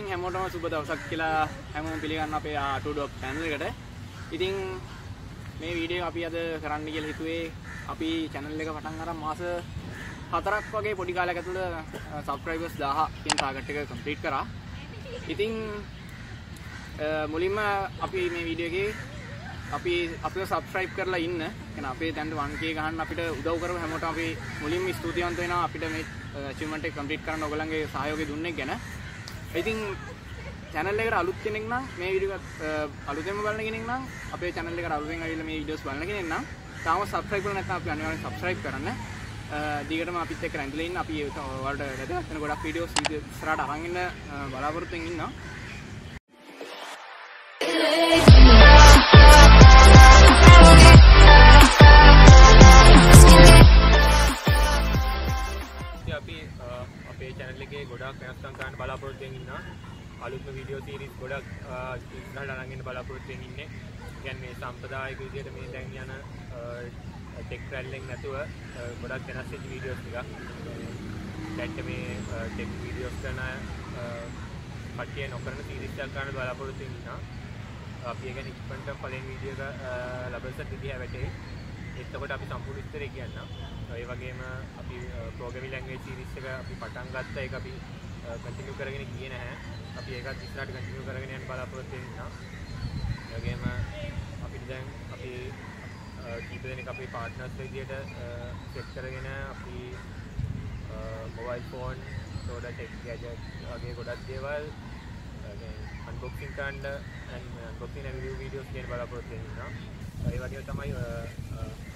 සුබ දවසක් කියලා හැමෝම පිළිගන්න අපේ ආටුඩොක් channel එකට. ඉතින් මේ වීඩියෝ අපි අද කරන්න කියලා හිතුවේ අපි channel එක පටන් අරන් මාස හතරක් වගේ පොඩි කාලයක් ඇතුළත subscribers 1000 කියන target එක complete කරා. ඉතින් මුලින්ම අපි මේ වීඩියෝ එකේ අපි අපිව subscribe කරලා ඉන්න කියන අපේ දැන් 1k ගහන්න අපිට උදව් කරපු හැමෝටම අපි මුලින්ම ස්තුතිවන්ත වෙනවා අපිට මේ achievement එක complete කරන්න ඔයගොල්ලන්ගේ සහයෝගය දුන්නේ ගැන. ඉතින් channel එකට අලුත් කෙනෙක් නම් මේ වීඩියෝ අලුතෙන්ම බලන කෙනෙක් නම් අපේ channel එකට අලුතෙන් ඇවිල්ලා මේ වීඩියෝස් බලන කෙනෙක් නම් තාම subscribe කරලා නැත්නම් අපි අනිවාර්යෙන් subscribe කරන්න. දිගටම අපිත් එක්ක රැඳිලා ඉන්න අපි ඔයාලට වැදගත් වෙන ගොඩක් වීඩියෝස් ඉස්සරහට අරන් ඉන්න බලාපොරොත්තු වෙමින් ඉන්නවා. අපේ චැනල් එකේ ගොඩක් වෙනස්කම් කරන්න බලාපොරොත්තු වෙමින් ඉන්නවා. අලුත්ම වීඩියෝ සීරීස් ගොඩක් ඉස්සරහට අරන් එන්න බලාපොරොත්තු වෙමින් ඉන්නේ. කියන්නේ සම්ප්‍රදායික විදිහට මේ දැන් යන ටෙක් රැල්ලෙන් නැතුව ගොඩක් වෙනස් වෙච්ච වීඩියෝස් ටිකක්. දැන්ට මේ ටෙක් වීඩියෝස් කරන කට්ටිය නොකරන සීරීස් එකක් ගන්න බලාපොරොත්තු වෙමින් ඉන්නවා. අපි ඒ කියන්නේ ඉක්මනට පළවෙනි වීඩියෝ එක ලබනසත් විදිහ වැටේ. එතකොට අපි සම්පූර්ණ විස්තරය කියන්නම්. ඒ වගේම අපි ප්‍රෝග්‍රෑමින් ලැන්ග්වේජ් සීරීස් එක අපි පටන් ගත්ත එක අපි කන්ටිනියු කරගෙන ගියේ නැහැ. අපි ඒකත් ඉස්සරහට කන්ටිනියු කරගෙන යන්න බලාපොරොත්තු වෙනවා. ඒ වගේම අපිට දැන් අපි කීප දෙනෙක් අපේ පාර්ට්නර්ස් විදියට සෙට් කරගෙන අපි මොබයිල් ෆෝන් සෝඩා ටෙක් ගැජට් වගේ ගොඩක් දේවල් අන්බොක්සිං කරන්න අන්බොක්සිං රිවිව් වීඩියෝස් කියන බලාපොරොත්තු වෙනවා. ඒ වගේ තමයි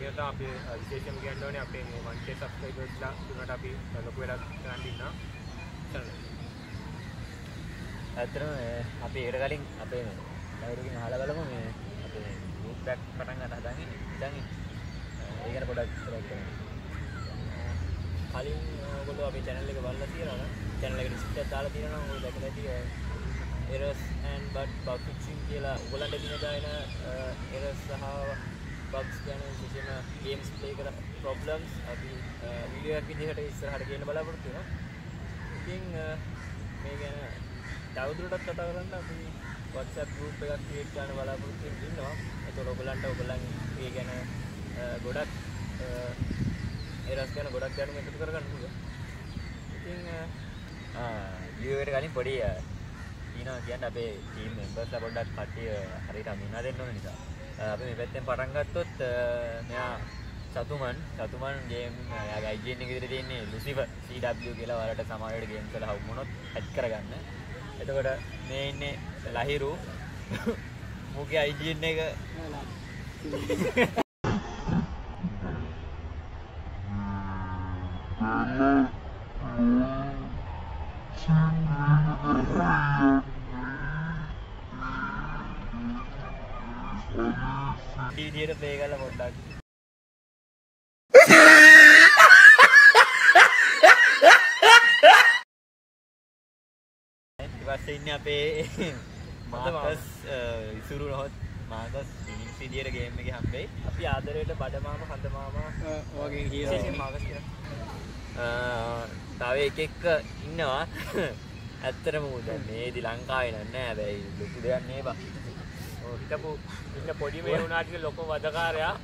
ඒ වගේ තමයි අපි විශේෂයෙන්ම කියන්න ඕනේ අපේ මේ 1k subscribersලා තුනට අපි ලොකු වැඩක් කරන්න ඉන්නවා. channel එක. ඇත්තටම අපි ඒකට කලින් අපේ ලවුරුකින් අහලා බලමු මේ අපේ ගෲප් එකක් පටන් ගන්න හදන්නේ. ඉතින් ඒ ගැන පොඩ්ඩක් ඉස්සරහට කරමු. කලින් ඔයගොල්ලෝ අපේ channel එක බලලා තියෙනවා නම් channel එකට ලිස්ට් එකක් දාලා තියෙනවා නම් ඔයගොල්ලෝ දැකලා ඇති errors and bug bug fixing කියලා ඔයගොල්ලන්ට දිනදා එන errors සහ bugs ගැන විශේෂයෙන්ම games play කර problems අපි වීඩියෝ එකක් විදිහට ඉස්සරහට ගේන්න බලාපොරොත්තු වෙනවා. ඉතින් මේ ගැන තවදුරටත් කතා කරන්න අපි WhatsApp group එකක් create කරන්න බලාපොරොත්තු වෙමින් ඉන්නවා. ඒතකොට ඔයගොල්ලන්ට ඔයගොල්ලන් ඒ ගැන ගොඩක් errors ගැන ගොඩක් දැනුම එකතු කරගන්න පුළුවන්. ඉතින් වීඩියෝ එකට කලින් පොඩි තියෙනවා කියන්න අපේ ටීම් මෙම්බර්ස්ලා පොඩ්ඩක් කට්ටිය හරියට හඳුනා දෙන්න ඕන නිසා. අපි මේ පැත්තෙන් පටන් ගත්තොත් මෙයා සතුමන් සතුමන් ගේම් එයාගේ IGN එකේ විතර තියෙන්නේ ලුසිෆර් CW කියලා වලට සමහරවිට ගේම් කරලා හවු මොනොත් ඇඩ් කරගන්න. එතකොට මේ ඉන්නේ ලහිරු මුගේ IGN එක විදියට ප්ලේ කරලා පොඩ්ඩක්. පස්සේ ඉන්න අපේ මාකස් ඉසුරු නොහොත් මාකස් ඉනිස් විදියට ගේම් එක හම්බෙයි. අපි ආදරයට බඩමාම හඳමාමා වගේ විශේෂයෙන් මාකස් කියලා. තව එක එක්ක ඉන්නවා. ඇත්තටම දැන් මේදි ලංකාවේ නෑ. හැබැයි ලොකු දෙයක් නේ බා හිටපු ඉන්න පොඩි මේ වුණාට ලොකු වදකාරයා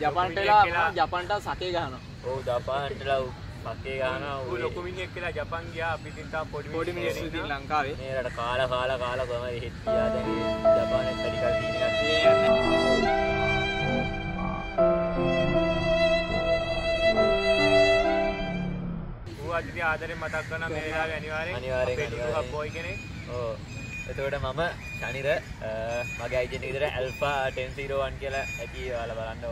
ජපන්ටලා ජපන්ට සකේ ගහනවා ඔව් දපාන්ටලා පක්කේ ගාන ඌ ලොකු මිනිහෙක් කියලා ජපන් ගියා අපි ඉතින් තා පොඩි පොඩි මිනිස්සු ඉතින් ලංකාවේ මේ රට කාලා කාලා කාලා කොහමද හිට ගියා දැන් ජපානෙත් වැඩි කල් තියෙන එකක් ඌ අදිටි ආදරෙන් මතක් කරන මේ වෙලාවේ අනිවාර්යෙන් අනිවාර්යෙන්. බොයි කෙනෙක් ඕ එතකොට මම ශනිර මගේ අයිජන විතර ඇල්ෆා 1001 කියලා ඇති යාල බලන්න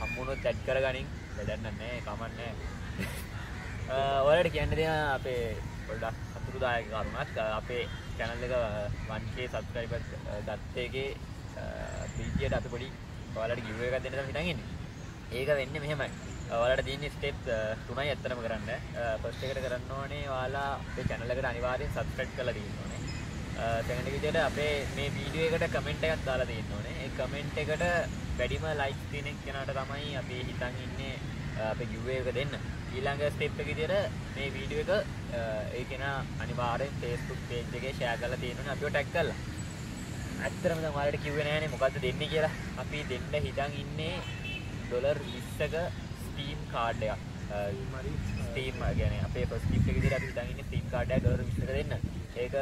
හම්මුණුත් ඇඩ් කර ගනින් ලදන්නන්නේ කමන්නේ ඔලට කියන්න දෙන අපේ පොඩක් සතුරුදායක කරුණක්. අපේ චැනල් එක වන්ගේ සබස්ක්‍රයිප ගත්තේගේ ප්‍රීතියට අප පොඩි ඔලට ගිව එකක් දෙන්න හිටගෙන ඒක වෙන්න මෙහෙමයි. ඔලට දන්න ස්ටේප් තුනයි ඇත්තරම කරන්න. පස්ට එකට කරන්න ඕනේ වාලා චැනලකට අනිවාරයෙන් සබස්ක්‍රට් කල දන්න ඕනේ තැනට විදියට අපේ මේ වීඩියෝ එකට කමෙන්ට් එකත් දාලා දෙන්න ඕනේ. ඒ කමෙන්ට් එකට වැඩිම ලයික් කෙනෙක් කෙනට තමයි අපි හිතන් ඉන්නේ අප ගිව්වේ එක දෙන්න. ඊළඟ ස්ටෙප් එක විදියට මේ වීඩියෝ එක ඒ කෙන අනිවාර්යෙන් Facebook page එකේ share කරලා තියෙනවා අපිව tag කරලා. ඇත්තටම දැන් ඔයාලට කිව්වේ නෑනේ මොකද්ද දෙන්නේ කියලා. අපි දෙන්න හිතන් ඉන්නේ ඩොලර් 20ක Steam card එකක්. ස්ටීම් ගැන අපේ පස්ටික් විදිර අපි හිතන් ඉන්නේ Steam card එකක් ඩොලර් 20ක දෙන්න ඒක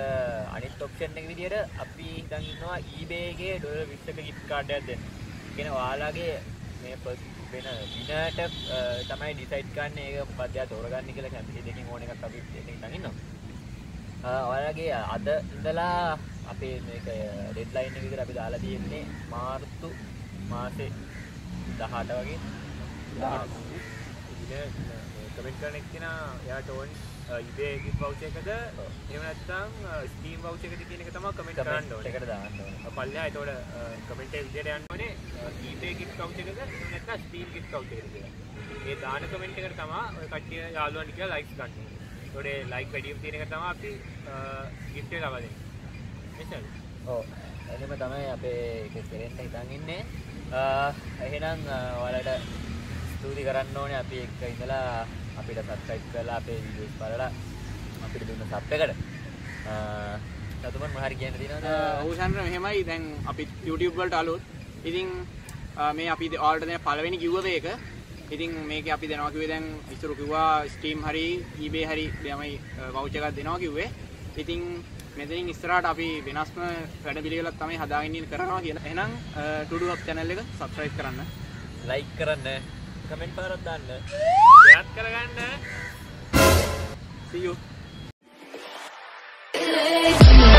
අනිත් ඔප්ෂන් එක විදියට අපි හිතන් ඉන්නවා eBay එකේ ඩොලර් 20ක gift card එකක් දෙන්න. කියන ඔයාලගේ මේ වෙන විනට තමයි ඩිසයිඩ් කරන්න ඒක මොකක්ද යා තෝරගන්න කියලා කැමති දෙකකින් ඕන එකක් අපි හිතන් ඉන්නවා. ඔයාලගේ අද ඉඳලා අපේ මේක ඩෙඩ්ලයින් එක විදිහට අපි දාලා තියෙන්නේ මාර්තු මාසේ 18 වගේ. කමෙන්ට් කරන එක්කෙන යාට ඕන් ඉබේ ගිෆ් වවුචර් එකද එහෙම නැත්නම් ස්ටීම් වවුචර් එකද කියන එක තමයි කමෙන්ට් කරන්න ඕනේ. එකට දාන්න ඕනේ. පල්ලෙහා එතකොට කමෙන්ට් එක විදියට යන්න ඕනේ eBay gift voucher එකද එහෙම නැත්නම් Steam gift voucher එකද කියලා. ඒ දාන කමෙන්ට් එකට තමයි ඔය කට්ටිය යාළුවන්ට කියලා ලයික්ස් ගන්න ඕනේ. ඒතකොට ලයික් වැඩිම තියෙන එක තමයි අපි gift එක ලබා දෙන්නේ. එච්චරයි. ඔව්. එහෙම තමයි අපේ එක කෙරෙන්න හිතන් ඉන්නේ. එහෙනම් ඔයාලට ස්තුති කරන්න ඕනේ අපි එක්ක ඉඳලා අපිට සබස්ක්‍රයිබ් කරලා අපේ වීඩියෝස් බලලා අපිට දුන්න සබ් එකට. සතුමන් මොහරි කියන්න තියෙනවද? ඕෂන්ර මෙහෙමයි. දැන් අපි YouTube වලට අලුත්. ඉතින් මේ අපි ඔයාලට දැන් පළවෙනි කිව්ව එක ඉතින් මේක අපි දෙනවා කිව්වේ දැන් ඉස්සර කිව්වා Steam හරි eBay හරි දෙමයි වවුචර් එකක් දෙනවා කිව්වේ. ඉතින් මෙතනින් ඉස්සරහට අපි වෙනස්ම වැඩ පිළිවෙලක් තමයි හදාගෙන කරනවා කියලා. එහෙනම් ටුඩු හබ් channel එක subscribe කරන්න. ලයික් කරන්න, කමෙන්ට් පාරක් දාන්න. ෂෙයාර් කරගන්න see you Late